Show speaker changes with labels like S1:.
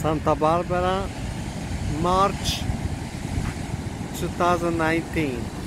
S1: Santa Barbara, March 2019.